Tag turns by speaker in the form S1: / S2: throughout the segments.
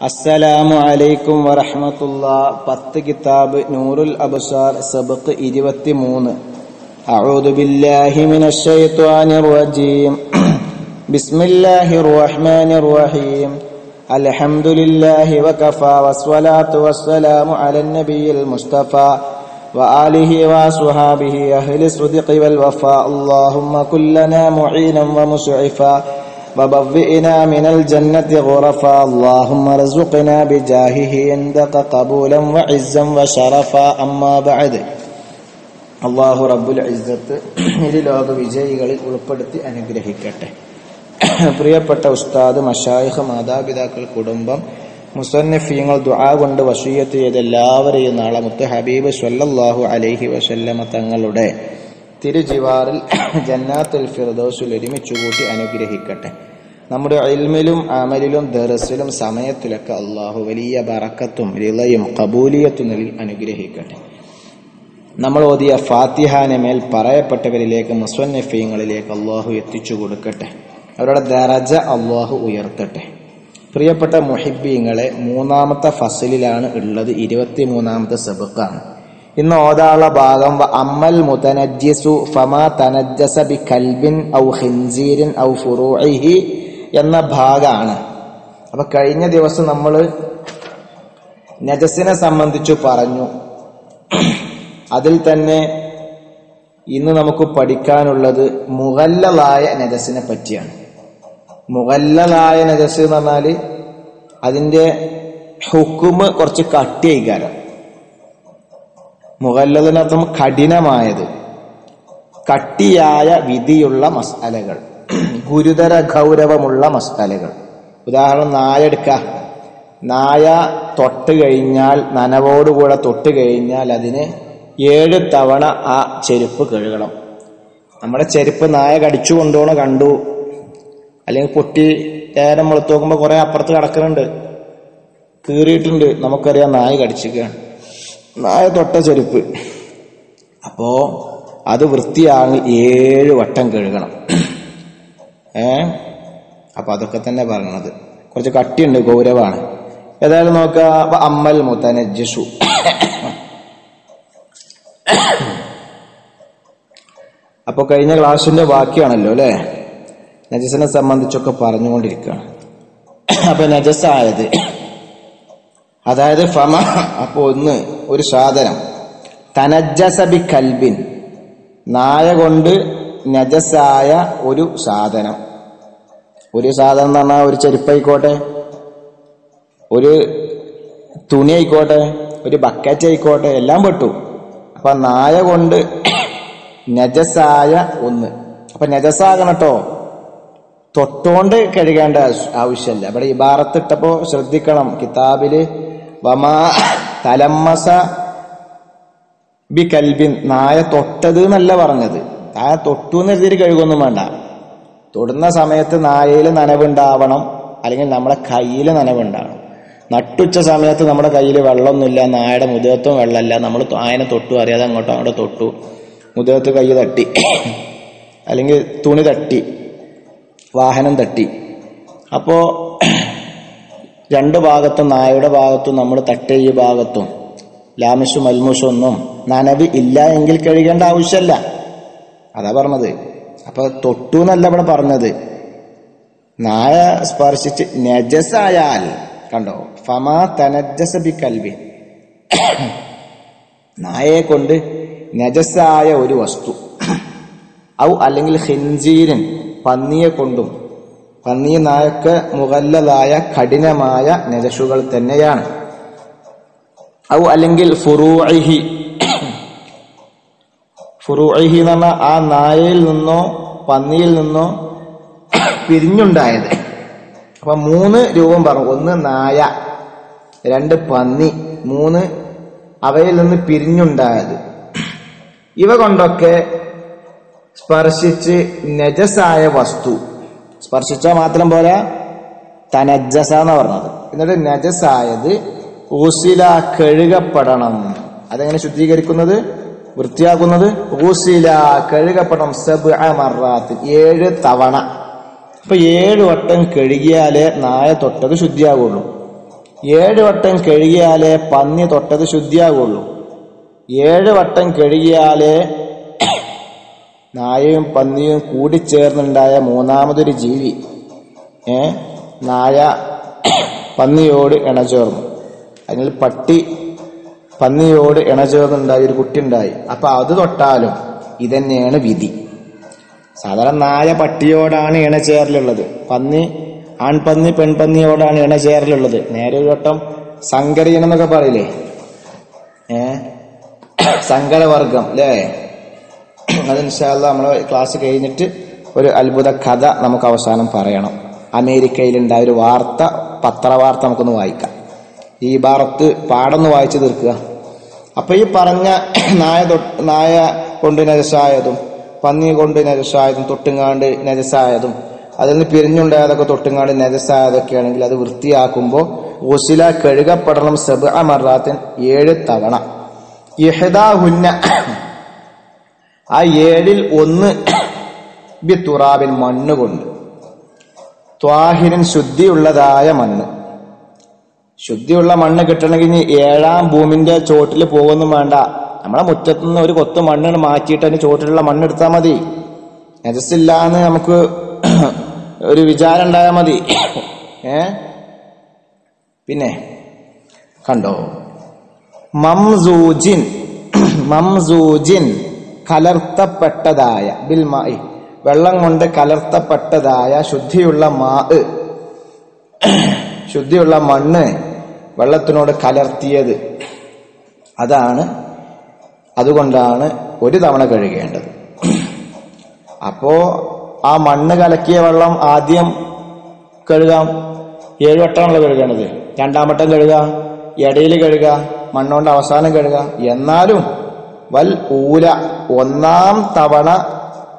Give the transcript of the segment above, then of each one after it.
S1: അസ്സലാമു അലൈക്കും വറഹ്മത്തുള്ള പത്ത് കിതാബ് നൂറുൽ അബ്സാർ സബക്ക് ഇരുപത്തിമൂന്ന് أعوذ بالله من الشيطان الرجيم بسم الله الرحمن الرحيم الحمد لله وكفى والصلاة والسلام على النبي المصطفى وآله وصحابه أهل الصدق والوفاء اللهم كلنا معينا ومسعفا وبوئنا من الجنة غرفا اللهم ارزقنا بجاهه عندك قبولا وعزا وشرفا أما بعد അള്ളാഹു റബ്ബുൽ ഇസ്സത്ത് ഇരു ലോക വിജയികളിൽ ഉൾപ്പെടുത്തി അനുഗ്രഹിക്കട്ടെ പ്രിയപ്പെട്ട ഉസ്താദ് മഷായിഖ് മാതാപിതാക്കൾ കുടുംബം മുസന്നഫീങ്ങൾ ദുആ കൊണ്ട് വസൂയത്ത് ചെയ്ത എല്ലാവരെയും നാളെ മുത്ത് ഹബീബ് സ്വല്ലല്ലാഹു അലൈഹി വസല്ലമ തങ്ങളുടെ തിരുജിവാറിൽ ജന്നാത്തുൽ ഫിർദൗസിൽ ഒരുമിച്ച് കൂട്ടി അനുഗ്രഹിക്കട്ടെ നമ്മുടെ ഇൽമിലും അമലിലും ദറസിലും സമയത്തിലൊക്കെ അള്ളാഹു വലിയ ബറക്കത്തും റിളയും കബൂലിയത്തും നൽകി അനുഗ്രഹിക്കട്ടെ. നമ്മൾ ഓതിയ ഫാത്തിഹാനെ മേൽ പറയപ്പെട്ടവരിലേക്ക് മുസ്വന്നഫീങ്ങളിലേക്ക് അള്ളാഹു എത്തിച്ചു കൊടുക്കട്ടെ. അവരുടെ ദറജ അള്ളാഹു ഉയർത്തട്ടെ. പ്രിയപ്പെട്ട മുഹിബീങ്ങളെ മൂന്നാമത്തെ ഫസലിലാണ് ഉള്ളത് ഇരുപത്തി മൂന്നാമത്തെ സെബുക്കാണ് ഇന്ന് ഓതാള ഭാഗം അമ്മൽ മുതനജ്ജിസു ഫമാ തനജ്ജസ ബി കൽബിൻ ഔ ഹിൻസീരിൻ ഔ ഫുറൂഇഹി എന്ന ഭാഗമാണ് അപ്പൊ കഴിഞ്ഞ ദിവസം നമ്മൾ നജസിനെ സംബന്ധിച്ചു പറഞ്ഞു. അതിൽ തന്നെ ഇന്ന് നമുക്ക് പഠിക്കാനുള്ളത് മുഗല്ലലായ നജസിനെ പറ്റിയാണ്. മുഗല്ലലായ നജസ് എന്ന് പറഞ്ഞാൽ അതിന്റെ ഹുക്കുമ് കുറച്ച് കട്ടിയായിക്കാരം. മുഗല്ലതിനർത്ഥം കഠിനമായത്. കട്ടിയായ വിധിയുള്ള മസാലകൾ ഗുരുതര ഗൗരവമുള്ള മസാലകൾ. ഉദാഹരണം നായ എടുക്ക. നായ തൊട്ട് കഴിഞ്ഞാൽ നനവോടുകൂടെ തൊട്ട് കഴിഞ്ഞാൽ അതിന് ഏഴ് തവണ ആ ചെരുപ്പ് കഴുകണം. നമ്മുടെ ചെരുപ്പ് നായ കടിച്ചു കൊണ്ടുപോണ കണ്ടു. അല്ലെങ്കിൽ പൊട്ടി നേരം വെളുത്ത് നോക്കുമ്പോൾ കുറെ അപ്പുറത്ത് കിടക്കുന്നുണ്ട്. കീറിയിട്ടുണ്ട്. നമുക്കറിയാം നായ കടിച്ചിരിക്കുകയാണ്. നായ തൊട്ട ചെരുപ്പ്. അപ്പോ അത് വൃത്തിയാകി ഏഴ് വട്ടം കഴുകണം. ഏ? അപ്പൊ അതൊക്കെ തന്നെ പറയണത്. കുറച്ച് കട്ടിയുണ്ട് ഗൗരവാണ്. ഏതായാലും നോക്ക അമ്മൽ മുത്തനജു അപ്പൊ കഴിഞ്ഞ ക്ലാസ്സിന്റെ ബാക്കിയാണല്ലോ അല്ലെ? നജസിനെ സംബന്ധിച്ചൊക്കെ പറഞ്ഞുകൊണ്ടിരിക്കുകയാണ്. അപ്പൊ നജസായത് അതായത് ഫമ അപ്പൊ ഒന്ന് ഒരു സാധനം. തനജസബി കൽബിൻ നായ കൊണ്ട് നജസായ ഒരു സാധനം. ഒരു സാധനം എന്ന് പറഞ്ഞാൽ ഒരു ചെരുപ്പായിക്കോട്ടെ ഒരു തുണി ആയിക്കോട്ടെ ഒരു ബക്കറ്റ് ആയിക്കോട്ടെ എല്ലാം പെട്ടു. അപ്പൊ നായ കൊണ്ട് നജസായ ഒന്ന്. അപ്പൊ നജസാകണം കേട്ടോ. തൊട്ടോണ്ട് കഴുകേണ്ട ആവശ്യമില്ല ഇവിടെ ഇബാറത്തിട്ടപ്പോ ശ്രദ്ധിക്കണം. കിതാബിൽ വമാ തലമ്മസ ബി കൽബിൻ നായ തൊട്ടത് എന്നല്ല പറഞ്ഞത്. നായ തൊട്ടു എന്ന് എഴുതിയിട്ട് കഴുകൊന്നും വേണ്ട. തൊടുന്ന സമയത്ത് നായയിൽ നനവുണ്ടാവണം അല്ലെങ്കിൽ നമ്മുടെ കയ്യിൽ നനവുണ്ടാവണം നട്ടുച്ച സമയത്ത് നമ്മുടെ കയ്യിൽ വെള്ളമൊന്നുമില്ല നായയുടെ മുതകത്തും വെള്ളമല്ല. നമ്മൾ ആയനെ തൊട്ടു അറിയാതെ അങ്ങോട്ടോ അങ്ങോട്ട് തൊട്ടു. മുതകത്ത് കൈ തട്ടി അല്ലെങ്കിൽ തുണി തട്ടി വാഹനം തട്ടി. അപ്പോ രണ്ട് ഭാഗത്തും നായയുടെ ഭാഗത്തും നമ്മൾ തട്ടിയ ഭാഗത്തും ലാമിഷും അൽമുഷൊന്നും നനവ് ഇല്ല എങ്കിൽ കഴുകേണ്ട ആവശ്യമല്ല. അതാ പറഞ്ഞത്. അപ്പൊ തൊട്ടു എന്നല്ല ഇവിടെ പറഞ്ഞത്. നായ സ്പർശിച്ച് നജസായാൽ കണ്ടോ? ഫമാ തനജസ ബി കൽവി നായയെ കൊണ്ട് നജസായ ഒരു വസ്തു. ഔ അല്ലെങ്കിൽ ഹിൻജീരൻ പന്നിയെ കൊണ്ടും. പന്നിയ നായക്ക് മുകല്ലതായ കഠിനമായ നജസുകൾ തന്നെയാണ്. ഔ അല്ലെങ്കിൽ ഫുറൂഇഹി ഫുറൂഇഹി എന്ന് പറഞ്ഞാൽ ആ നായയിൽ നിന്നോ പന്നിയിൽ നിന്നോ പിരിഞ്ഞുണ്ടായത്. അപ്പൊ മൂന്ന് രൂപം പറഞ്ഞു. ഒന്ന് നായ രണ്ട് പന്നി മൂന്ന് അവയിൽ നിന്ന് പിരിഞ്ഞുണ്ടായത്. ഇവ കൊണ്ടൊക്കെ സ്പർശിച്ച് നജസായ വസ്തു. സ്പർശിച്ച മാത്രം പോരാ തനജസ എന്ന് പറഞ്ഞത്. എന്നിട്ട് നജസായത് ഊസില കഴുകപ്പെടണം. അതെങ്ങനെ ശുദ്ധീകരിക്കുന്നത്? വൃത്തിയാക്കുന്നത് കഴുകപ്പെടണം സബ് മറാത്ത് ഏഴ് തവണ. അപ്പൊ ഏഴ് വട്ടം കഴുകിയാലേ നായ തൊട്ടത് ശുദ്ധിയാകുള്ളൂ. ഏഴ് വട്ടം കഴുകിയാലേ പന്നി തൊട്ടത് ശുദ്ധിയാകുള്ളൂ. ഏഴ് വട്ടം കഴുകിയാലേ നായയും പന്നിയും കൂടിച്ചേർന്നുണ്ടായ മൂന്നാമതൊരു ജീവി ഏ നായ പന്നിയോട് ഇണചേർന്നു. അതിൽ പട്ടി പന്നിയോട് ഇണചേർന്നുണ്ടായി ഒരു കുട്ടി ഉണ്ടായി അപ്പൊ അത് തൊട്ടാലും ഇതന്നെയാണ് വിധി. സാധാരണ നായ പട്ടിയോടാണ് ഇണചേരലുള്ളത്. പന്നി ആൺപന്നി പെൺപന്നിയോടാണ് ഇണചേരലുള്ളത്. നേരെ ഒരു വട്ടം എന്നൊക്കെ പറയില്ലേ? ഏ? സങ്കരവർഗം അല്ലേ? അത് ഇൻഷാല്ല നമ്മൾ ക്ലാസ് കഴിഞ്ഞിട്ട് ഒരു അത്ഭുത കഥ നമുക്ക് അവസാനം പറയണം. അമേരിക്കയിലുണ്ടായ ഒരു വാർത്ത പത്രവാർത്ത നമുക്കൊന്ന് വായിക്കാം. ഈ ഇബാറത്ത് പാടന്ന് വായിച്ചു തീർക്കുക. അപ്പൊ ഈ പറഞ്ഞ നായ നായ കൊണ്ട് നരസായതും പന്നി കൊണ്ട് നരസായതും തൊട്ടുങ്ങാണ്ട് നരസായതും അതിൽ നിന്ന് പിരിഞ്ഞുണ്ടായതൊക്കെ തൊട്ടുങ്ങാണ്ട് നരസായതൊക്കെ ആണെങ്കിൽ അത് വൃത്തിയാക്കുമ്പോൾ ഉസില കഴുകപ്പെടണം സബ് അമറാത്തിൻ ഏഴ് തവണ. യഹദാഹുന്ന ആ ഏഴിൽ ഒന്ന് ബി തുറാബിൻ മണ്ണ് കൊണ്ട്. ത്വാഹിരൻ ശുദ്ധിയുള്ളതായ മണ്ണ്. ശുദ്ധിയുള്ള മണ്ണ് കിട്ടണമെങ്കിൽ ഇനി ഏഴാം ഭൂമിന്റെ ചോട്ടിൽ പോകുന്നു വേണ്ട. നമ്മളെ മുറ്റത്തുനിന്ന് ഒരു കൊത്തു മണ്ണ് മാറ്റിയിട്ട് അതിന് ചോട്ടിലുള്ള മണ്ണ് എടുത്താൽ മതി. നജസില്ലാന്ന് നമുക്ക് ഒരു വിചാരം ഉണ്ടായാൽ മതി. ഏ? പിന്നെ കണ്ടോ? മംസൂജിൻ മംസൂജിൻ കലർത്തപ്പെട്ടതായ ബിൽ മായി വെള്ളം കൊണ്ട് കലർത്തപ്പെട്ടതായ ശുദ്ധിയുള്ള മാ ശുദ്ധിയുള്ള മണ്ണ് വെള്ളത്തിനോട് കലർത്തിയത്. അതാണ്. അതുകൊണ്ടാണ് ഒരു തവണ കഴുകേണ്ടത്. അപ്പോ ആ മണ്ണ് കലക്കിയ വെള്ളം ആദ്യം കഴുകാം. ഏഴ് വട്ടമാണല്ലോ കഴുകേണ്ടത്. രണ്ടാം വട്ടം കഴുകുക ഇടയിൽ കഴുകുക മണ്ണുകൊണ്ട് അവസാനം കഴുകുക എന്നാലും വൽ ഊല. ഒന്നാം തവണ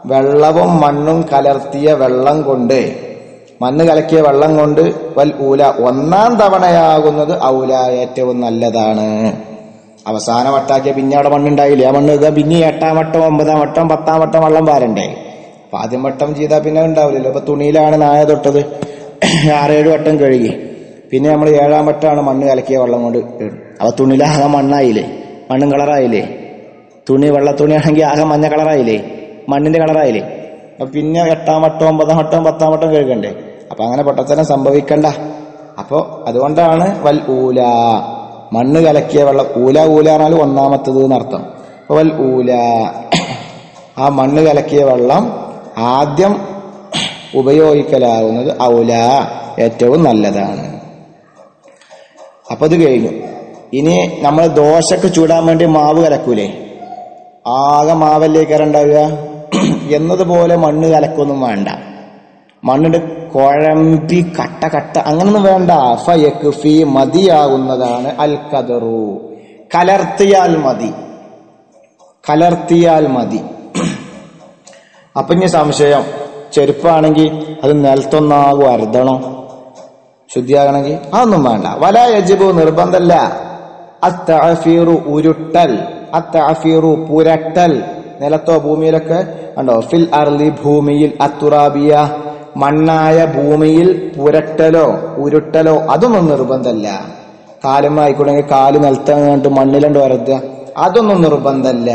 S1: വെള്ളവും മണ്ണും കലർത്തിയ വെള്ളം കൊണ്ട് മണ്ണ് കലക്കിയ വെള്ളം കൊണ്ട് വൽ ഊല ഒന്നാം തവണയാകുന്നത് ഔല ഏറ്റവും നല്ലതാണ്. അവസാന വട്ടാക്കിയ പിന്നെ അവിടെ മണ്ണുണ്ടായില്ല? ആ മണ്ണ് ഇതാ പിന്നെ എട്ടാം വട്ടം ഒമ്പതാം വട്ടം പത്താം വട്ടം വെള്ളം പാരണ്ടേ അപ്പൊ ആദ്യം വട്ടം ചെയ്താൽ പിന്നെ ഉണ്ടാവില്ലല്ലോ. അപ്പൊ തുണിയിലാണ് നായ തൊട്ടത്. ആറേഴ് വട്ടം കഴുകി. പിന്നെ നമ്മൾ ഏഴാം വട്ടമാണ് മണ്ണ് കലക്കിയ വെള്ളം കൊണ്ട് അപ്പം തുണിയിലാകെ മണ്ണായില്ലേ? മണ്ണും കളറായില്ലേ? തുണി വെള്ള തുണിയാണെങ്കിൽ ആകെ മഞ്ഞ കളറായില്ലേ? മണ്ണിന്റെ കളറായില്ലേ? പിന്നെ എട്ടാം വട്ടം ഒമ്പതാം വട്ടം പത്താം വട്ടം കഴുകണ്ടേ? അപ്പൊ അങ്ങനെ പൊട്ടത്തരം സംഭവിക്കണ്ട. അപ്പോൾ അതുകൊണ്ടാണ് വൽ ഊല. മണ്ണ് കലക്കിയ വെള്ളം ഊല ഊല പറഞ്ഞാൽ ഒന്നാമത്തത് എന്നർത്ഥം. അപ്പൊ വൽ ഊല. ആ മണ്ണ് കലക്കിയ വെള്ളം ആദ്യം ഉപയോഗിക്കലാവുന്നത് ഔല ഏറ്റവും നല്ലതാണ്. അപ്പൊ അത് കഴിഞ്ഞു. ഇനി നമ്മൾ ദോശക്ക് ചൂടാൻ വേണ്ടി മാവ് കലക്കൂലേ? ആകെ മാവല്ലേ കയറുണ്ടാവുക? എന്നതുപോലെ മണ്ണ് കലക്കൊന്നും വേണ്ട. മണ്ണിന്റെ കുഴമ്പി കട്ട കട്ട. അങ്ങനൊന്നും വേണ്ട. ഫയക്ക് ഫി മതിയാകുന്നതാണ് അൽ കദറു കലർത്തിയാൽ മതി. കലർത്തിയാൽ മതി. അപ്പൊ ഇനി സംശയം. ചെരുപ്പാണെങ്കിൽ അത് നിലത്തൊന്നാകും അരുതണോ ശുദ്ധിയാകണമെങ്കിൽ അതൊന്നും വേണ്ട. വല യജിബു നിർബന്ധമല്ല അത്തഫീറു ഉരുട്ടൽ. അത്തഫീറു പുരട്ടൽ. നിലത്തോ ഭൂമിയിലൊക്കെ ഉണ്ടോ ഫിൽ അർലി ഭൂമിയിൽ അത്തുറാബിയ മണ്ണായ ഭൂമിയിൽ പുരട്ടലോ ഉരുട്ടലോ അതൊന്നും നിർബന്ധമല്ല. കാലും ആയിക്കോട്ടെങ്കിൽ കാൽ നിലത്തങ്ങാണ്ട് മണ്ണിലുണ്ട് വരത്തുക അതൊന്നും നിർബന്ധമല്ല.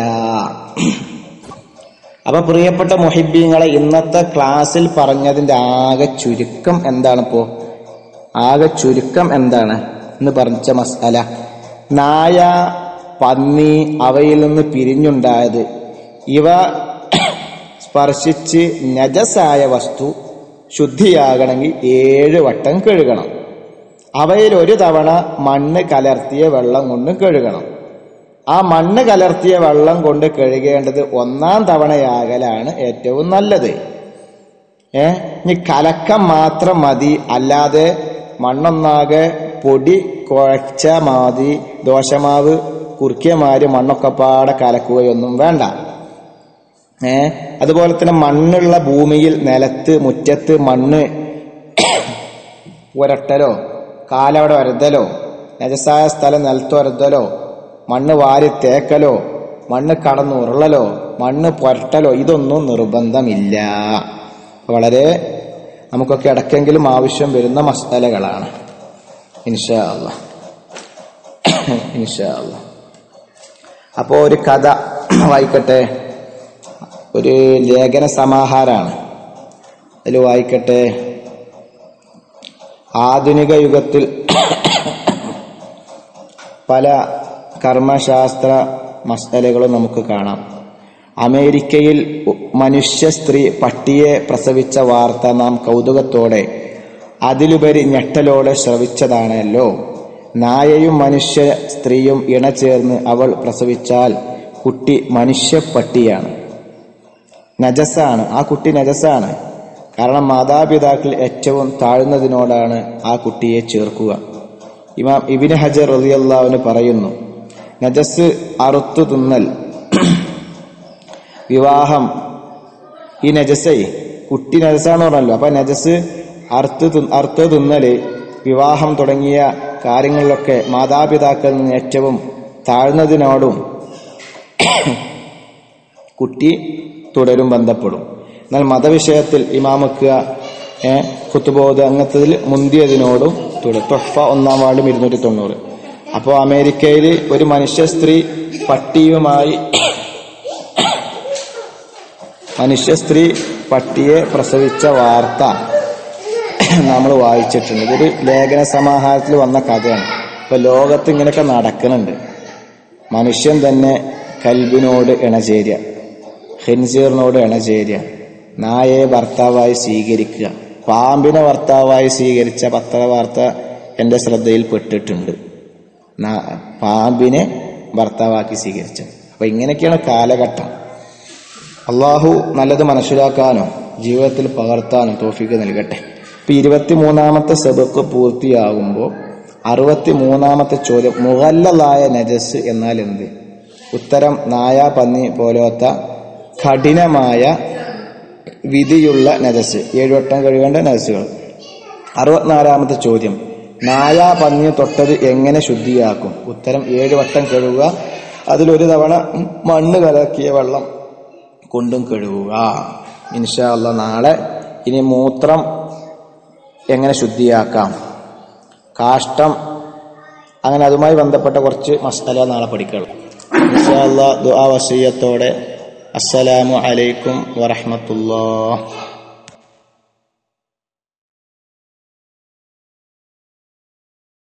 S1: അപ്പൊ പ്രിയപ്പെട്ട മൊഹിബീങ്ങളെ ഇന്നത്തെ ക്ലാസ്സിൽ പറഞ്ഞതിന്റെ ആകെ ചുരുക്കം എന്താണിപ്പോ ആകെ ചുരുക്കം എന്താണ് എന്ന് പറഞ്ഞ മസാല. നായ പന്നി അവയിൽ നിന്ന് പിരിഞ്ഞുണ്ടായത്. ഇവ സ്പർശിച്ച് നജസായ വസ്തു ശുദ്ധിയാകണമെങ്കിൽ ഏഴ് വട്ടം കഴുകണം. അവയിൽ ഒരു തവണ മണ്ണ് കലർത്തിയ വെള്ളം കൊണ്ട് കഴുകണം. ആ മണ്ണ് കലർത്തിയ വെള്ളം കൊണ്ട് കഴുകേണ്ടത് ഒന്നാം തവണയാകലാണ് ഏറ്റവും നല്ലത്. ഏ? ഇനി കലക്കം മാത്രം മതി. അല്ലാതെ മണ്ണൊന്നാകെ പൊടി കുഴച്ച മാതി. ദോശമാവ് കുറുക്കിയ മാതിരി മണ്ണൊക്കെ പാടെ കലക്കുകയൊന്നും വേണ്ട. ഏ? അതുപോലെ തന്നെ മണ്ണുള്ള ഭൂമിയിൽ നിലത്ത് മുറ്റത്ത് മണ്ണ് പുരട്ടലോ കാലവിടെ വരുതലോ നജസായ സ്ഥലം നിലത്ത് വരുതലോ മണ്ണ് വാരി തേക്കലോ മണ്ണ് കടന്നു ഉരുളലോ മണ്ണ് പുരട്ടലോ ഇതൊന്നും നിർബന്ധമില്ല. വളരെ നമുക്കൊക്കെ ഇടയ്ക്കെങ്കിലും ആവശ്യം വരുന്ന മസ്തലകളാണ് ഇൻഷാ അല്ല ഇൻഷാ അപ്പോൾ ഒരു കഥ വായിക്കട്ടെ? ഒരു ലേഖന സമാഹാരമാണ് അതിൽ വായിക്കട്ടെ. ആധുനിക യുഗത്തിൽ പല കർമ്മശാസ്ത്ര മസലകളും നമുക്ക് കാണാം. അമേരിക്കയിൽ മനുഷ്യ സ്ത്രീ പട്ടിയെ പ്രസവിച്ച വാർത്ത നാം കൗതുകത്തോടെ അതിലുപരി ഞെട്ടലോടെ ശ്രവിച്ചതാണല്ലോ. നായയും മനുഷ്യ സ്ത്രീയും ഇണചേർന്ന് അവൾ പ്രസവിച്ചാൽ കുട്ടി മനുഷ്യ പട്ടിയാണ്. നജസാണ് ആ കുട്ടി നജസാണ് കാരണം മാതാപിതാക്കൾ ഏറ്റവും താഴ്ന്നതിനോടാണ് ആ കുട്ടിയെ ചേർക്കുക. ഇമാം ഇബിന് ഹജർ റതിയല്ലാവിന് പറയുന്നു നജസ് അറുത്തു തിന്നൽ വിവാഹം ഈ നജസ്സൈ കുട്ടി നജസാന്ന് പറഞ്ഞല്ലോ. അപ്പൊ നജസ് അറുത്ത് അറുത്ത് തിന്നൽ വിവാഹം തുടങ്ങിയ കാര്യങ്ങളിലൊക്കെ മാതാപിതാക്കളിൽ നിന്ന് ഏറ്റവും താഴ്ന്നതിനോടും കുട്ടി തുടരും ബന്ധപ്പെടും. എന്നാൽ മതവിഷയത്തിൽ ഇമാമക്കുക കുത്തുബോധ അങ്ങനത്തതിൽ മുന്തിയതിനോടും തുടരും. തൊഫ ഒന്നാം വാർഡും ഇരുന്നൂറ്റി തൊണ്ണൂറ് അപ്പോൾ അമേരിക്കയിൽ ഒരു മനുഷ്യ സ്ത്രീ പട്ടിയുമായി മനുഷ്യ സ്ത്രീ പട്ടിയെ പ്രസവിച്ച വാർത്ത നമ്മൾ വായിച്ചിട്ടുണ്ട്. ഇതൊരു ലേഖന സമാഹാരത്തിൽ വന്ന കഥയാണ്. ഇപ്പൊ ലോകത്ത് ഇങ്ങനെയൊക്കെ നടക്കുന്നുണ്ട്. മനുഷ്യൻ തന്നെ കൽബിനോട് ഇണചേരുക. ഹിൻസീറിനോട് ഇണചേരുക നായയെ ഭർത്താവായി സ്വീകരിക്കുക. പാമ്പിനെ ഭർത്താവായി സ്വീകരിച്ച പത്രവാർത്ത എന്റെ ശ്രദ്ധയിൽ പെട്ടിട്ടുണ്ട്. പാമ്പിനെ ഭർത്താവാക്കി സ്വീകരിച്ചത്. അപ്പൊ ഇങ്ങനെയൊക്കെയാണ് കാലഘട്ടം. അള്ളാഹു നല്ലത് മനസ്സിലാക്കാനും ജീവിതത്തിൽ പകർത്താനും തോഫിക്ക് നൽകട്ടെ. ഇപ്പൊ ഇരുപത്തിമൂന്നാമത്തെ സെബക്ക് പൂർത്തിയാകുമ്പോൾ അറുപത്തി മൂന്നാമത്തെ ചോദ്യം മുഹല്ലലായ നജസ് എന്നാൽ എന്ത്? ഉത്തരം നായ പന്നി പോലത്തെ കഠിനമായ വിധിയുള്ള നജസ്. ഏഴുവട്ടം കഴുകേണ്ട നജസുകൾ അറുപത്തിനാലാമത്തെ ചോദ്യം. നായ പന്നി തൊട്ടത് എങ്ങനെ ശുദ്ധിയാക്കും? ഉത്തരം ഏഴ് വട്ടം കഴുകുക. അതിലൊരു തവണ മണ്ണ് കലക്കിയ വെള്ളം കൊണ്ടും കഴുകുക. ഇൻഷാല്ല നാളെ ഇനി മൂത്രം എങ്ങനെ ശുദ്ധിയാക്കാം? കാഷ്ടം. അങ്ങനെ അതുമായി ബന്ധപ്പെട്ട കുറച്ച് മസാല നാളെ പഠിക്കണം. ഇൻഷാല്ല ദുആ വസീയത്തോടെ അസ്സലാമു അലൈക്കും വറഹ്മത്തുള്ളാഹ്